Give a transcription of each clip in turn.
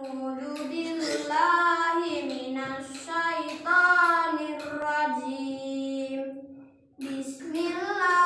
أعوذ بالله من الشيطان الرجيم بسم الله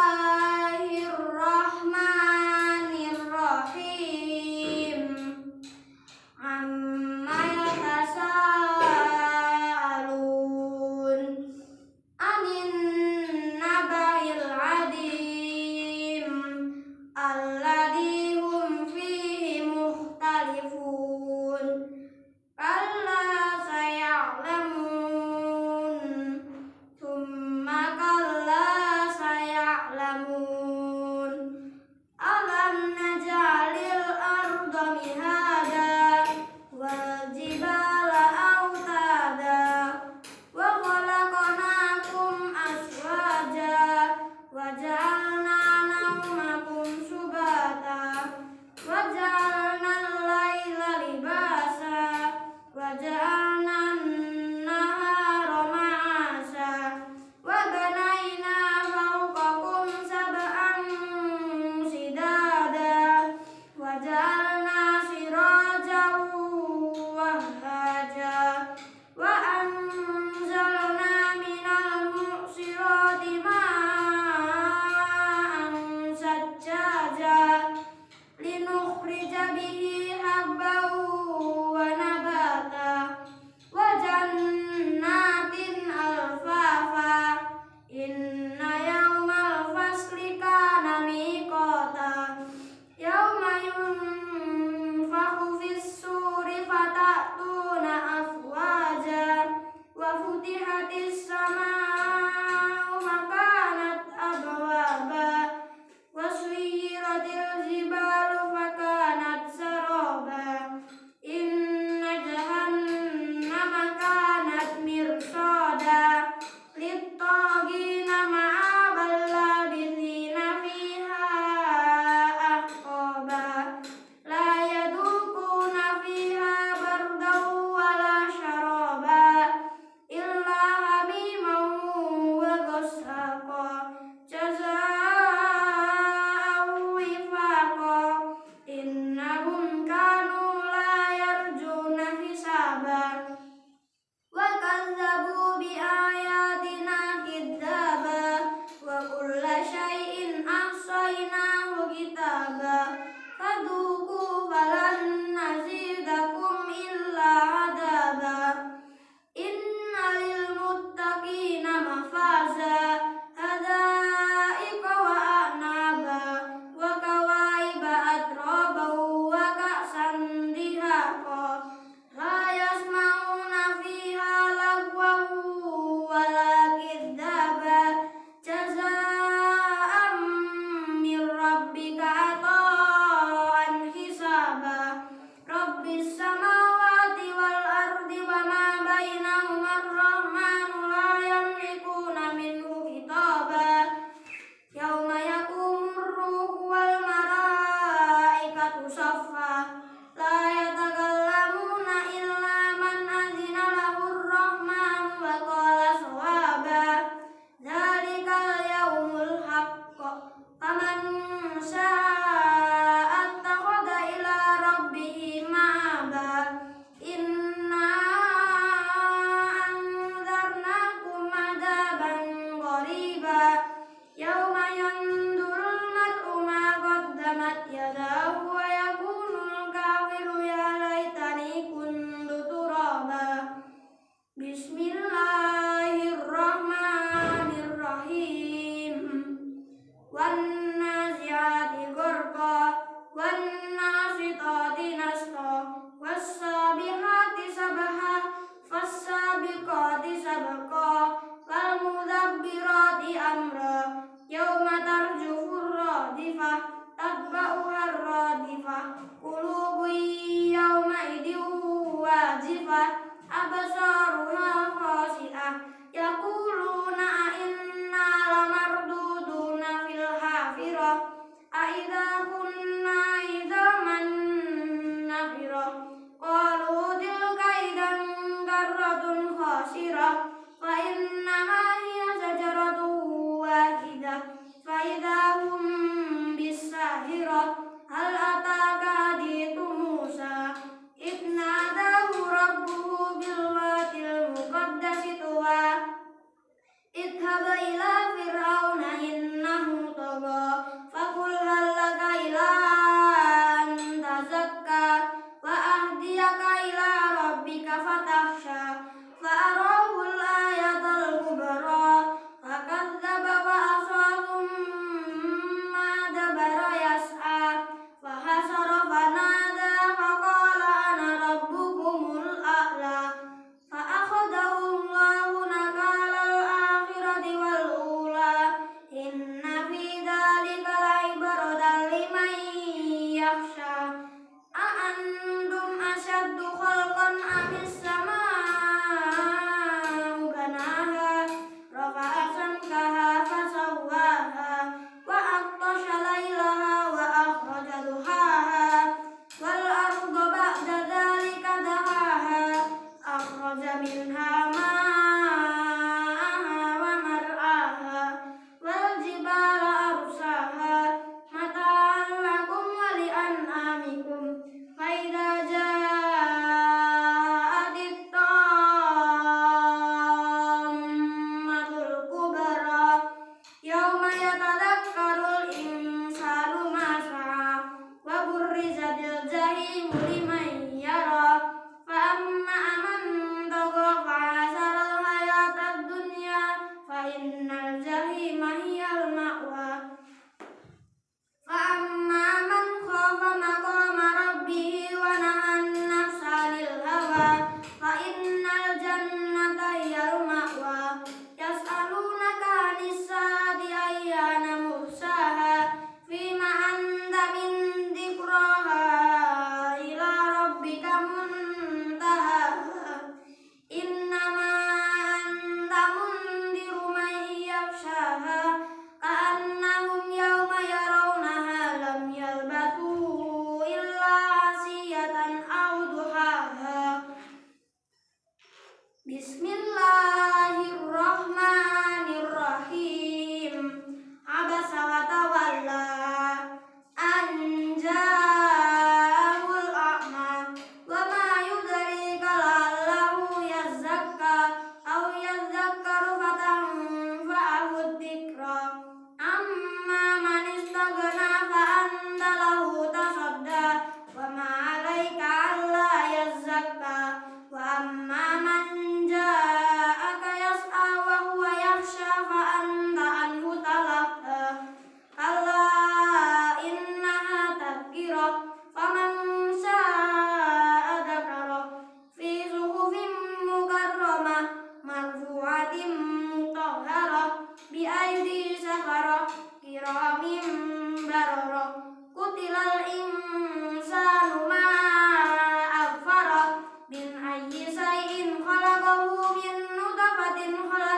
金の払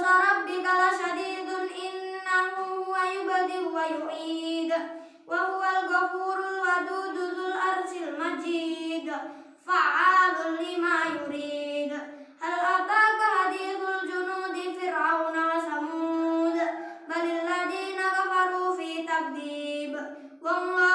عطش ربك لشديد إنه هو يبدئ ويعيد. وهو الغفور الودود ذو الأرش المجيد. فعال لما يريد. هل أتاك حديث الجنود فرعون وثمود؟ بل الذين كفروا في تكذيب. والله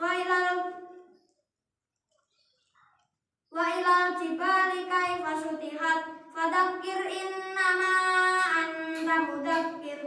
wa ilal wa ilal jibali kaifa sutihat fadakir innama anta mudakkir.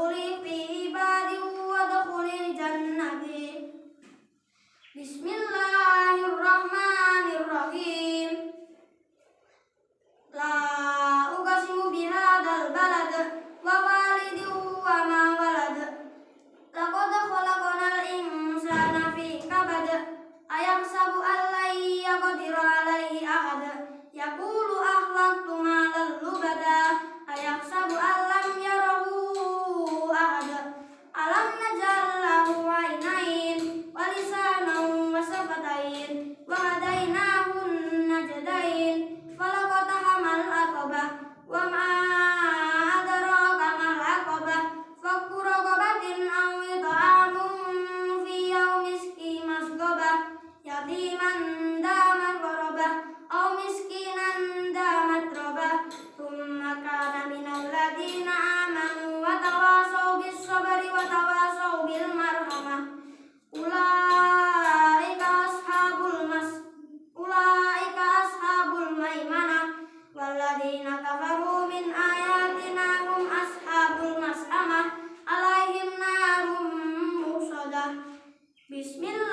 فادخلي في عبادي وادخلي جنتي بسم الله Bismillah.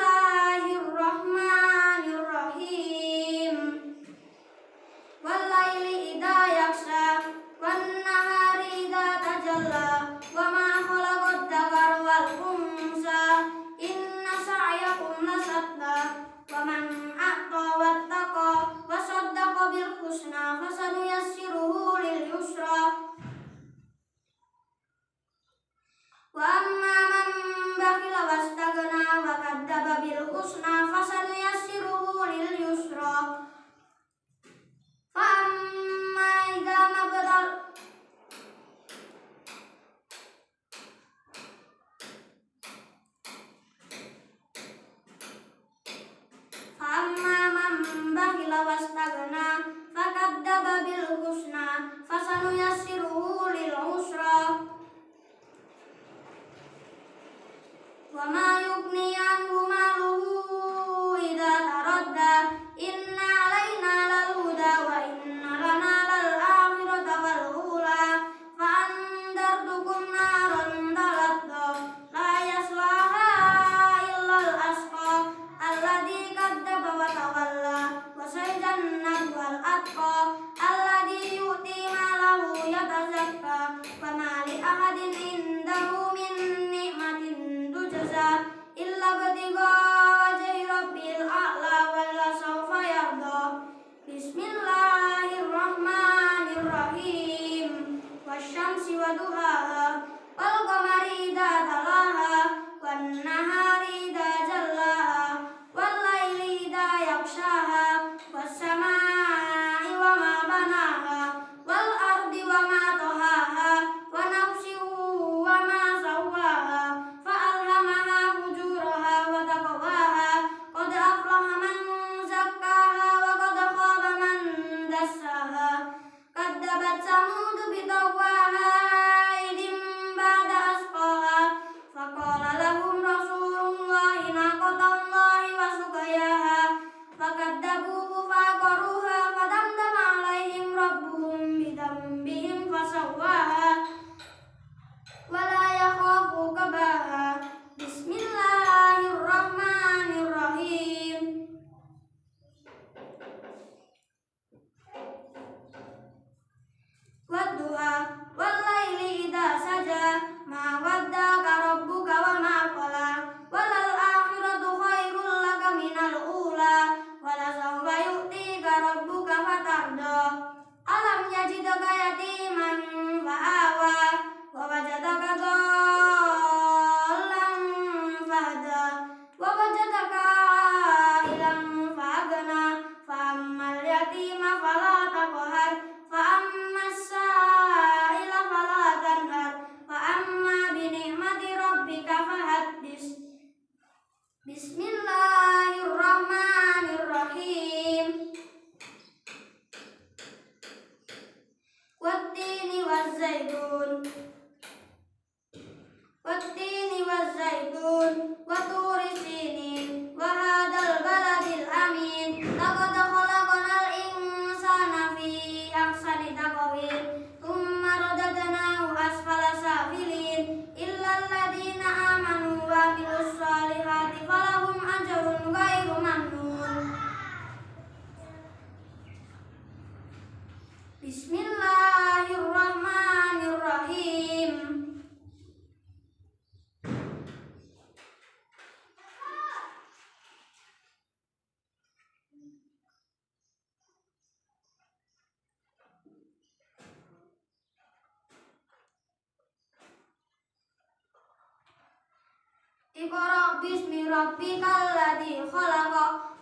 jannatul atqa alladhi yu'ti malahu yatazakka.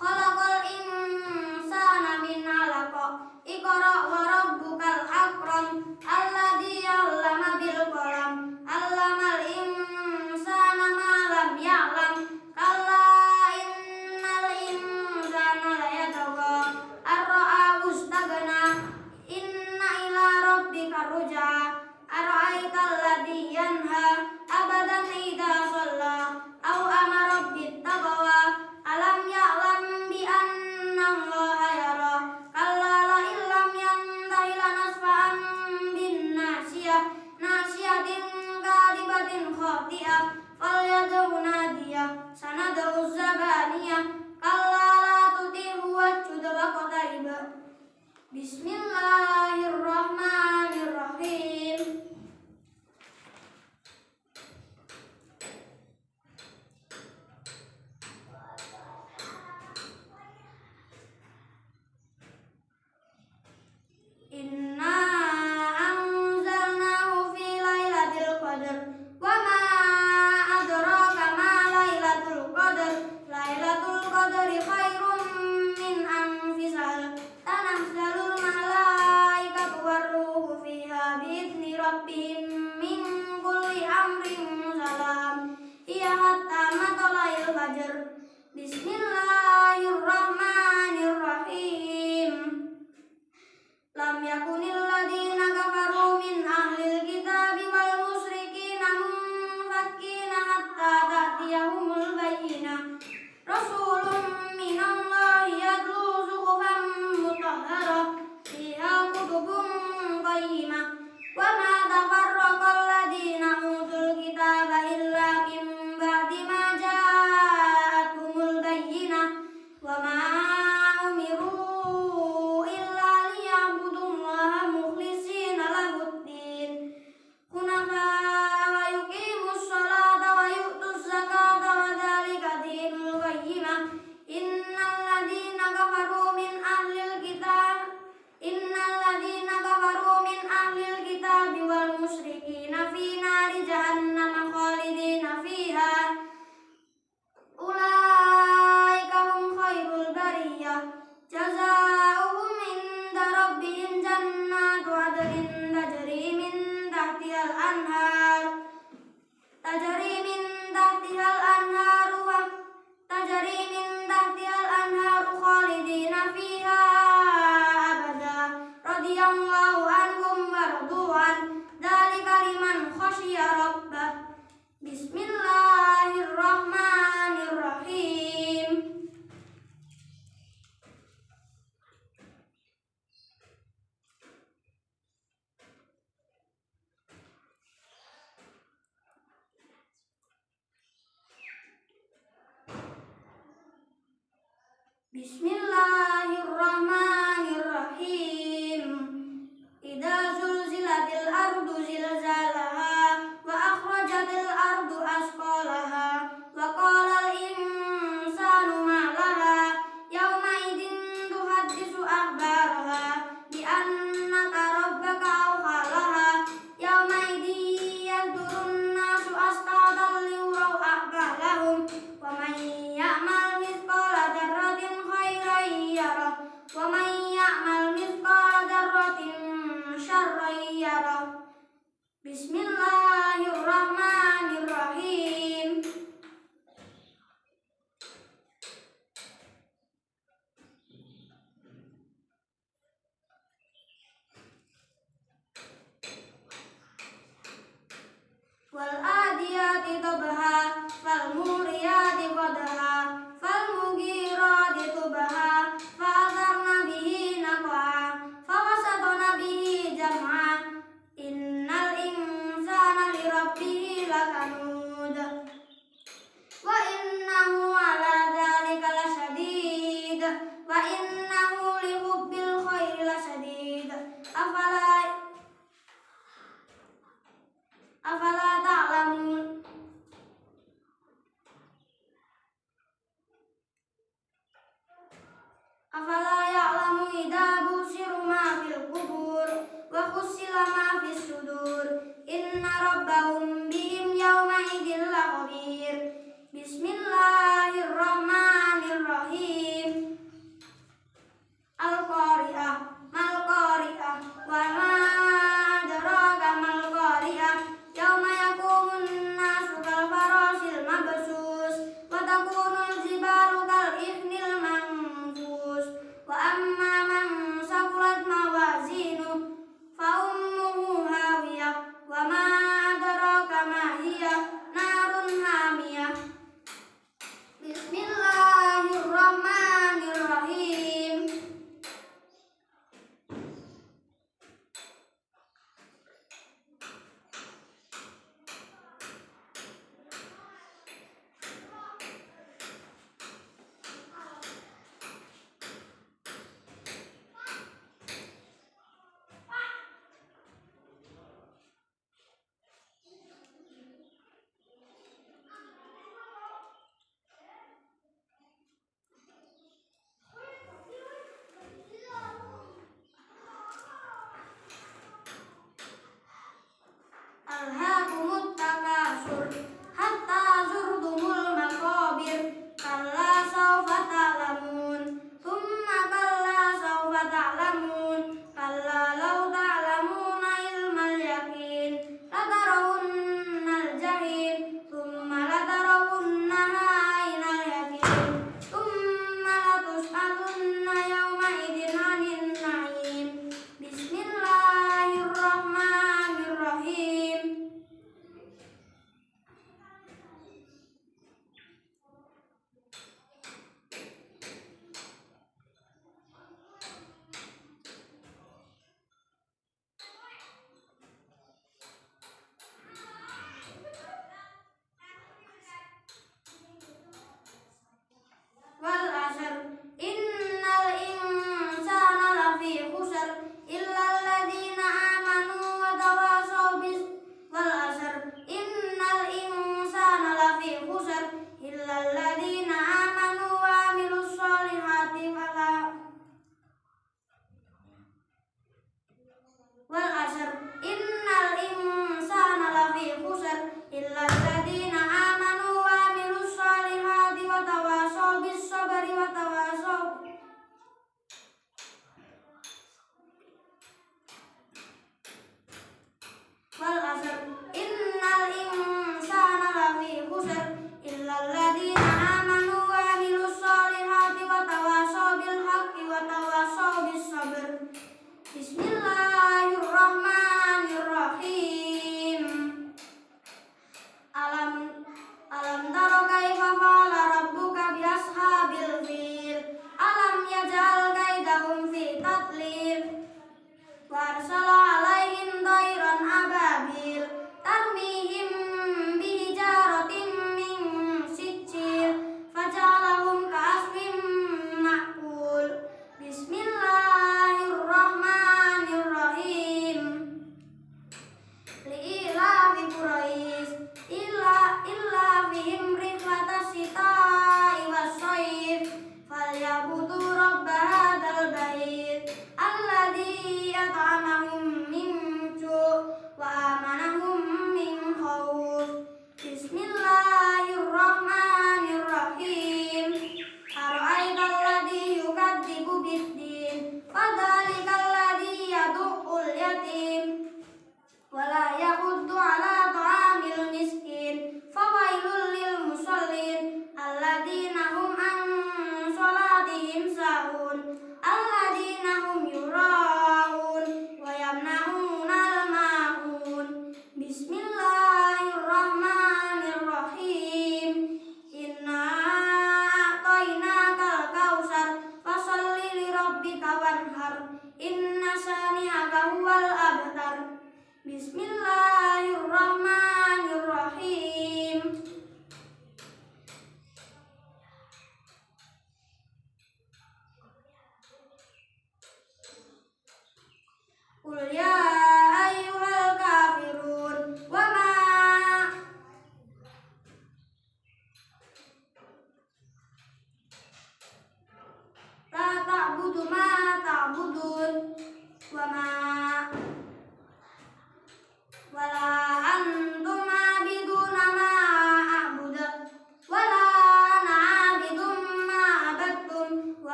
फल फल